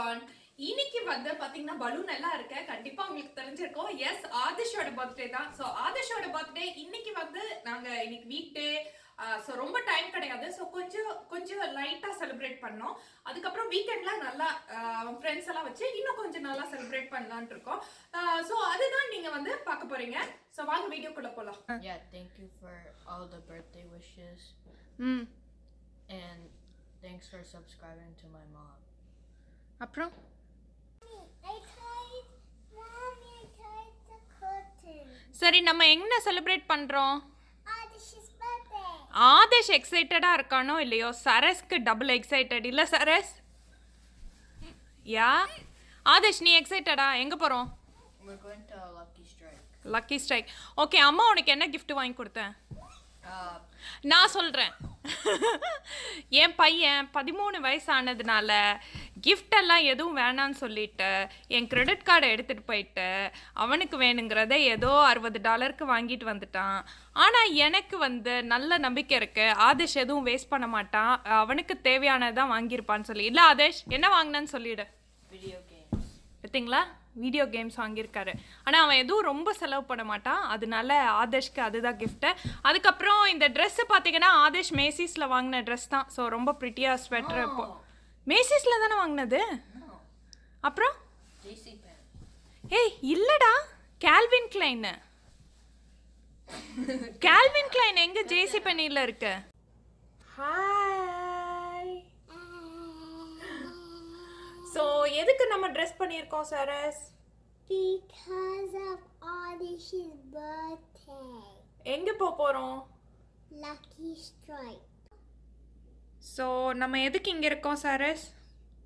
Everyone இன்னைக்கு வந்து பாத்தீங்கன்னா பலூன் எல்லாம் இருக்கு. கண்டிப்பா உங்களுக்கு தெரிஞ்சிருக்கும். எஸ் ஆதிஷோட பர்த்டே தான். சோ ஆதிஷோட பர்த்டே இன்னைக்கு வந்து நாங்க இன்னைக்கு வீக் டே ஸோ ரொம்ப டைம் கிடையாது. ஸோ கொஞ்சம் கொஞ்சம் லைட்டாக செலிப்ரேட் பண்ணோம். அதுக்கப்புறம் வீக்கெண்ட்ல நல்லா ஃப்ரெண்ட்ஸ் எல்லாம் வச்சு இன்னும் கொஞ்சம் நல்லா செலிப்ரேட் பண்ணலாம்னு இருக்கோம். ஸோ அதுதான் நீங்க வந்து பார்க்க போறீங்க. ஸோ வாங்க வீடியோக்குள்ள போலாம். Yeah, thank you for all the birthday wishes. ம். And thanks for subscribing to my mom. அப்புறம். சரி நம்ம எங்க செலிப்ரேட் birthday. ஆதேஷ் எக்ஸைட்டடா இருக்கானோ இல்லையோ? சரஸ்க்கு டபுள் எக்ஸைட்டட் இல்ல சரஸ்? யா? ஆதேஷ் நீ எக்ஸைட்டடா எங்க போறோம்? We're going to Lucky Strike. Lucky Strike okay அம்மா உனக்கு என்ன gift வாங்கி கொடுத்தேன்? நான் சொல்கிறேன் என் பையன் பதிமூணு வயசு ஆனதுனால gift எல்லாம் எதுவும் வேணான்னு சொல்லிட்டு என் கிரெடிட் கார்டை எடுத்துகிட்டு போயிட்டு அவனுக்கு வேணுங்கிறத ஏதோ அறுபது டாலருக்கு வாங்கிட்டு வந்துட்டான். ஆனால் எனக்கு வந்து நல்ல நம்பிக்கை இருக்கு. ஆதேஷ் எதுவும் வேஸ்ட் பண்ண மாட்டான். அவனுக்கு தேவையானதான் வாங்கியிருப்பான்னு சொல்லி. இல்லை ஆதேஷ் என்ன வாங்கினான்னு சொல்லிடு. Video games. பார்த்தீங்களா வீடியோ கேம்ஸ் வாங்கியிருக்காரு. ஆனால் அவன் எதுவும் ரொம்ப செலவு பண்ண மாட்டான். அதனால ஆதேஷ்க்கு அதுதான் gift. அதுக்கப்புறம் இந்த ட்ரெஸ்ஸு பார்த்தீங்கன்னா ஆதேஷ் மேசிஸில் வாங்கின ட்ரெஸ் தான். ஸோ ரொம்ப ப்ரிட்டியாக ஸ்வெட்டர் இப்போ. மேசிஸில் தானே வாங்கினது? அப்புறம். ஏய் இல்லடா. கால்வின் கிளைன் கால்வின் கிளைன் எங்க ஜேசி பெனியில் இருக்கு? ஹாய் எதுக்கு நம்ம ட்ரெஸ் பண்ணியிருக்கோம் சரஸ் Because of Audish's birthday. எங்கே போக போகிறோம் Lucky strike. ஸோ நம்ம எதுக்கு இங்கே இருக்கோம் Saras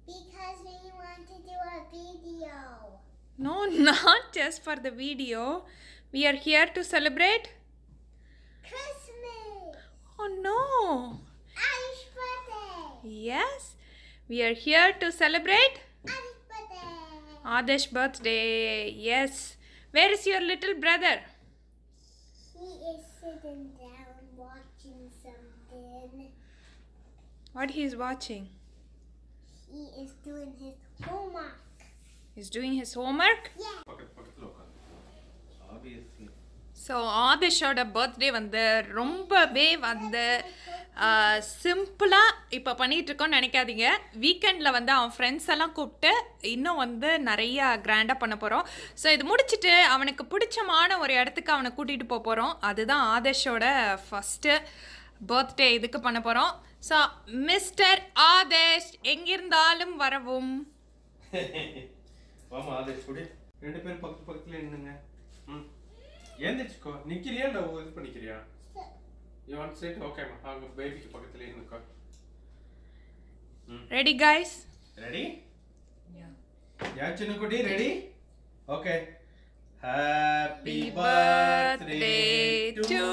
Because we want to do a video. No not just for the video we are here to celebrate Christmas. Oh no Adish birthday. Yes we are here to celebrate Adesh's birthday. Adesh birthday. Yes. Where is your little brother? He is sitting down watching something. What he is watching? He is doing his homework. He's doing his homework? Yeah. Obviously. So ஆதிஷோட birthday வந்து ரொம்பவே வந்து சிம்பிளாக இப்போ பண்ணிட்டு இருக்கோம்னு நினைக்காதீங்க. வீக்கெண்டில் வந்து அவன் ஃப்ரெண்ட்ஸ் எல்லாம் கூப்பிட்டு இன்னும் வந்து நிறைய கிராண்டாக பண்ண போகிறோம் ஸோ இது முடிச்சுட்டு அவனுக்கு பிடிச்சமான ஒரு இடத்துக்கு அவனை கூட்டிகிட்டு போக போகிறோம் அதுதான் ஆதர்ஷோட ஃபஸ்ட்டு பர்த்டே இதுக்கு பண்ண போகிறோம் ஸோ மிஸ்டர் ஆதேஷ் எங்கிருந்தாலும் வரவும். ரெண்டு பேரும் பக்கத்து பக்கத்தில் என்னங்க ம். ஏந்திரிச்சுக்கோ நிக்கிறியா இல்லை இது பண்ணிக்கிறியா யூ வாண்ட் சைட் ஓகேம்மா அவங்க பேபிக்கு பக்கத்துல நின்னுக்கோ ready guys ready Yeah. Yeah சின்ன குட்டி ready okay happy birthday to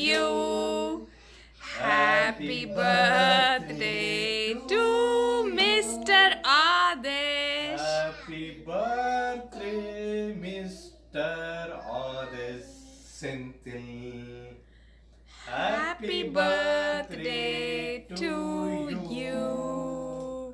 you. Happy birthday to Mr. Adesh. Happy birthday mister Happy birthday to you.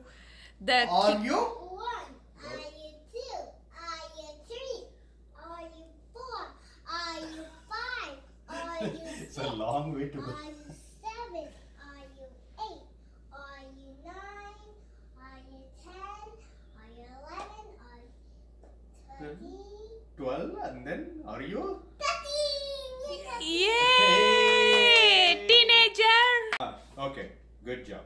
The Are you? One. Are you two? Are you three? Are you four? Are you five? Are you It's a long way to go. Are you seven? Are you eight? Are you nine? Are you ten? Are you eleven? Are you thirteen? 12 and then are you? Okay, good job.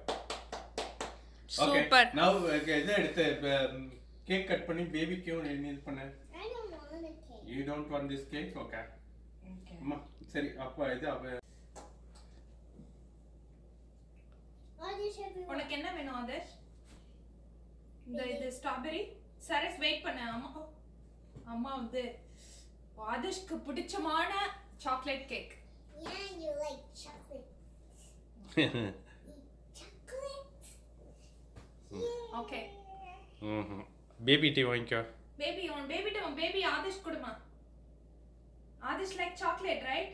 Okay, Super. now okay, இதை எடுத்து cake cut பண்ணி பேபிக்கும் நீ இது பண்ண I don't want a cake. You don't want this cake okay Okay. அம்மா சரி அப்ப இது அவ உனக்கு என்ன வேணும் ஆதேஷ் இந்த இது ஸ்ட்ராபெரி சரஸ் வெயிட் பண்ண அம்மா அம்மா வந்து ஆதேஷ்க்கு பிடிச்சமான chocolate cake Yeah, you like chocolate. Chocolate? Okay baby tea வாங்கிக்கோ. பேபி உன் பேபி உன் பேபி ஆதிஷ் கொடுமா. ஆதிஷ் லைக் சாக்லேட் ரைட்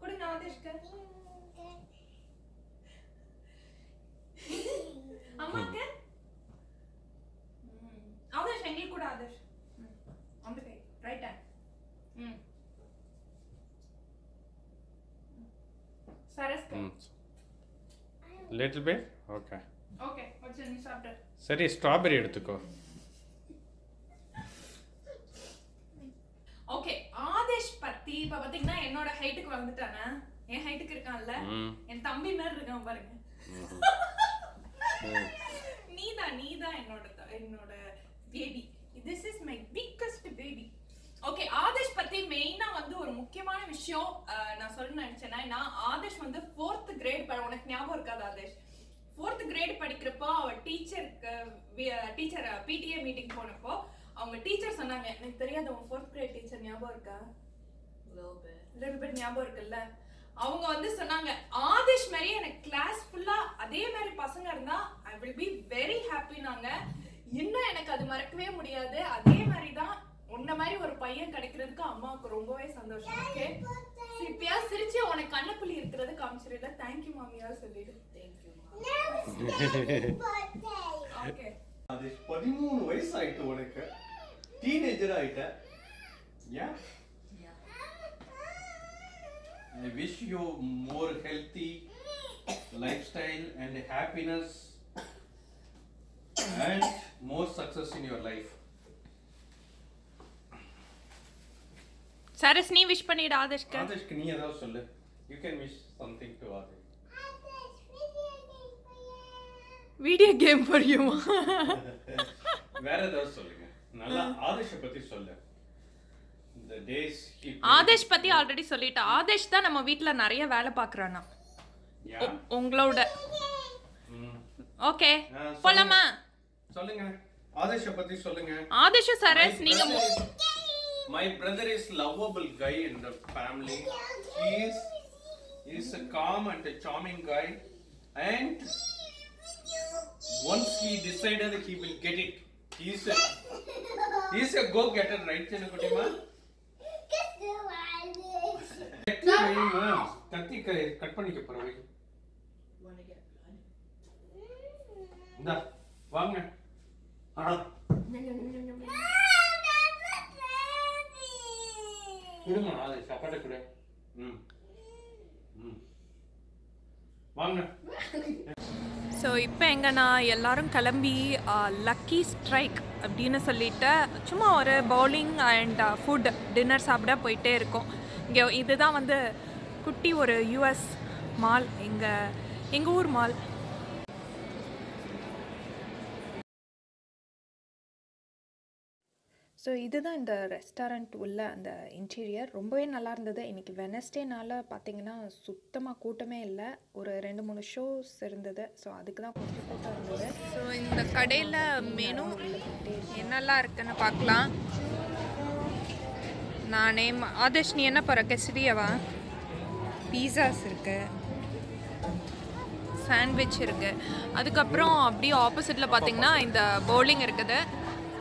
கொடுங்க ஆதிஷ்க்கு. லிட்டில் பேர் ஓகே ஓகே வச்சு நீ சாப்பிட்டு சரி ஸ்ட்ராபெரி எடுத்துக்கோ. ஓகே ஆதேஷ் பத்தி இப்ப பாத்தீங்கன்னா என்னோட ஹைட்டுக்கு வந்துட்டானே. என் ஹைட்டுக்கு இருக்கான்ல. என் தம்பி மாதிரி இருக்கான் பாருங்க. நீதான் நீதான் என்னோட என்னோட baby this is my biggest baby okay Adesh பத்தி மெயினா வந்து ஒரு முக்கியமான விஷயம் நான் சொல்ல நினைச்சேன்னா நான் ஆதேஷ் வந்து ஃபோர்த் கிரேட் உனக்கு ஞாபகம் இருக்காது ஆதேஷ்? ஃபோர்த் கிரேட் படிக்கிறப்போ அவ டீச்சருக்கு டீச்சர் பிடிஏ மீட்டிங் போனப்போ அவங்க டீச்சர் சொன்னாங்க எனக்கு தெரியாது உங்க ஃபோர்த் கிரேட் டீச்சர் ஞாபகம் இருக்கா. லிட்டில் பிட் ஞாபகம் இருக்குல்ல? அவங்க வந்து சொன்னாங்க ஆதிஷ் மாதிரி எனக்கு கிளாஸ் ஃபுல்லா அதே மாதிரி பசங்க இருந்தா ஐ வில் பி வெரி ஹாப்பினாங்க இன்னும் எனக்கு அது மறக்கவே முடியாது. அதே மாதிரி தான் உன்ன மாதிரி ஒரு பையன் கிடைக்கிறதுக்கு அம்மாவுக்கு ரொம்பவே சந்தோஷம் ஓகே சிப்பியா சிரிச்சு உனக்கு கண்ணப்புள்ளி இருக்கிறது காமிச்சிருல தேங்க்யூ மாமியா சொல்லிடு. ஓகே அது பதிமூணு வயசு ஆயிட்டு உனக்கு. டீனேஜர் ஆயிட்ட. ஏன். I wish you more healthy lifestyle and happiness and more success in your life. சரஸ் நீ விஷ் பண்ணிடு ஆதர்ஷ்க்கு. ஆதர்ஷ்க்கு நீ ஏதாவது சொல்லு. You can wish something to Adarsh. Video game புரியுமா வேற ஏதாவது சொல்லுங்க. நல்லா ஆதர்ஷை பத்தி சொல்லு. இந்த டேஸ் ஆதேஷ் பத்தி ஆல்ரெடி சொல்லிட்டேன் ஆதேஷ் தான் நம்ம வீட்ல நிறைய வேலை பாக்குறானா யா. உங்களோட. ஓகே. போலாமா? சொல்லுங்க. ஆதர்ஷை பத்தி சொல்லுங்க. ஆதேஷும் சரஸ் நீங்க My brother is lovable guy in the family. He is he is a calm and a charming guy, and once he decided he will get it. He is a he is a go getter, right, Chanakutima? கத்தி cut பண்ணிக்க போறவை Want to get blood? இந்தா வாங்க ஆ கொடுங்க அது சாப்பாட்டை கொடு. ம். ம். வாங்க. ஸோ இப்போ எங்கன்னா எல்லாரும் கிளம்பி லக்கி ஸ்ட்ரைக் அப்படின்னு சொல்லிட்டு சும்மா ஒரு பவுலிங் அண்ட் ஃபுட் டின்னர் சாப்பிட போயிட்டே இருக்கோம். இங்கே இதுதான் வந்து குட்டி ஒரு யூஎஸ் மால் எங்கள் எங்கள் ஊர் மால் ஸோ இதுதான் இந்த ரெஸ்டாரண்ட் உள்ள அந்த இன்டீரியர் ரொம்பவே நல்லா இருந்தது. இன்றைக்கி வெனஸ்டேனால பார்த்தீங்கன்னா சுத்தமாக கூட்டமே இல்லை. ஒரு ரெண்டு மூணு ஷோஸ் இருந்தது. ஸோ அதுக்கு தான் கொஞ்சம் கூட்டம் இருந்தது. ஸோ இந்த கடையில் மெனு என்னெல்லாம் இருக்குன்னு பார்க்கலாம் நானே நேம் ஆதர்ஷ் நீ என்ன போகிற கெசரியாவா? பீஸாஸ் இருக்குது சாண்ட்விச் இருக்குது அதுக்கப்புறம் அப்படியே ஆப்போசிட்டில் பார்த்தீங்கன்னா இந்த பவுலிங் இருக்குது.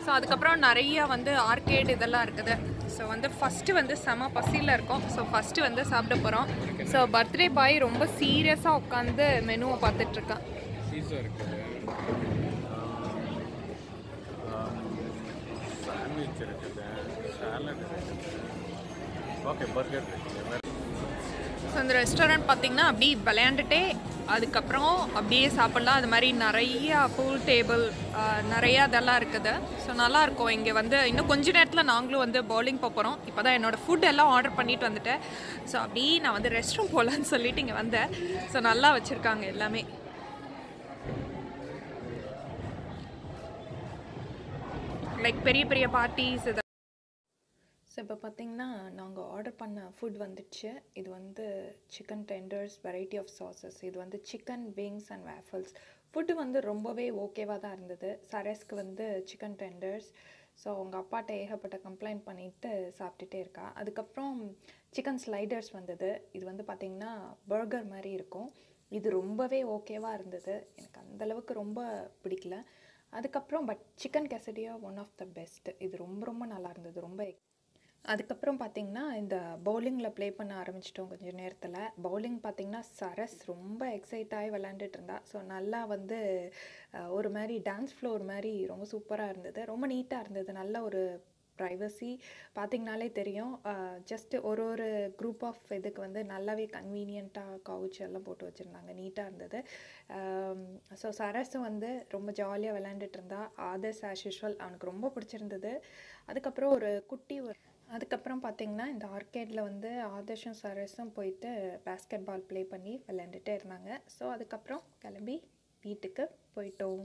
ஸோ அதுக்கப்புறம் நிறைய வந்து ஆர்கேட் இதெல்லாம் இருக்குது. ஸோ வந்து ஃபஸ்ட்டு வந்து செம பசியில் இருக்கும். ஸோ ஃபஸ்ட்டு வந்து சாப்பிட போகிறோம் ஸோ பர்த்டே பாய் ரொம்ப சீரியஸாக உட்காந்து மெனுவை பார்த்துட்ருக்கான் இருக்குது. Um, சாலட் இருக்குது. ஓகே பர்கர் இருக்குது. ஸோ அந்த ரெஸ்டாரண்ட் பார்த்திங்கன்னா அப்படி விளையாண்டுட்டே அதுக்கப்புறம் அப்படியே சாப்பிட்லாம். அது மாதிரி நிறைய பூல் டேபிள் நிறைய இதெல்லாம் இருக்குது. ஸோ நல்லாயிருக்கும். இங்கே வந்து இன்னும் கொஞ்ச நேரத்தில் நாங்களும் வந்து பவுலிங் போகிறோம் இப்போ தான் என்னோடய ஃபுட் எல்லாம் ஆர்டர் பண்ணிட்டு வந்துட்டேன். ஸோ அப்படியே நான் வந்து ரெஸ்ட் ரூம் போகலான்னு சொல்லிட்டு இங்கே வந்தேன். ஸோ நல்லா வச்சுருக்காங்க எல்லாமே. லைக் பெரிய பெரிய பார்ட்டிஸ் இது ஸோ இப்போ பார்த்தீங்கன்னா நாங்கள் ஆர்டர் பண்ண ஃபுட் வந்துடுச்சு இது வந்து chicken tenders variety of sauces இது வந்து chicken wings and waffles food வந்து ரொம்பவே ஓகேவாக தான் இருந்தது. சரஸ்க்கு வந்து சிக்கன் டெண்டர்ஸ் ஸோ அவங்க அப்பாட்ட ஏகப்பட்ட கம்ப்ளைண்ட் பண்ணிட்டு சாப்பிட்டுட்டே இருக்கா. அதுக்கப்புறம் சிக்கன் ஸ்லைடர்ஸ் வந்தது. இது வந்து பார்த்திங்கன்னா பர்கர் மாதிரி இருக்கும். இது ரொம்பவே ஓகேவாக இருந்தது. எனக்கு அந்தளவுக்கு ரொம்ப பிடிக்கல. அதுக்கப்புறம் but chicken quesadilla one of the best இது ரொம்ப ரொம்ப நல்லா இருந்தது. ரொம்ப அதுக்கப்புறம் பார்த்தீங்கன்னா இந்த பவுலிங்கில் ப்ளே பண்ண ஆரம்பிச்சிட்டோம் கொஞ்சம் நேரத்தில். பவுலிங் பார்த்தீங்கன்னா சரஸ் ரொம்ப எக்ஸைட் ஆகி விளாண்டுட்டு இருந்தா. ஸோ நல்லா வந்து ஒரு மாதிரி டான்ஸ் ஃப்ளோர் மாதிரி ரொம்ப சூப்பராக இருந்தது. ரொம்ப நீட்டாக இருந்தது. நல்ல ஒரு ப்ரைவசி பார்த்திங்கனாலே தெரியும். ஜஸ்ட் ஒரு ஒரு குரூப் ஆஃப் இதுக்கு வந்து நல்லாவே கன்வீனியண்ட்டாக கவுச் எல்லாம் போட்டு வச்சுருந்தாங்க. நீட்டாக இருந்தது. ஸோ சரஸும் வந்து ரொம்ப ஜாலியாக விளையாண்டுட்டு இருந்தா. ஆதர்ஸ் ஆஸ் யூஷுவல் அவனுக்கு ரொம்ப பிடிச்சிருந்தது. அதுக்கப்புறம் ஒரு குட்டி ஒரு அதுக்கப்புறம் பார்த்திங்கன்னா இந்த ஆர்கேடில் வந்து ஆதர்ஷும் சரஸும் போயிட்டு பேஸ்கெட் பால் ப்ளே பண்ணி விளையாண்டுட்டே இருந்தாங்க. ஸோ அதுக்கப்புறம் கிளம்பி வீட்டுக்கு போயிட்டோம்.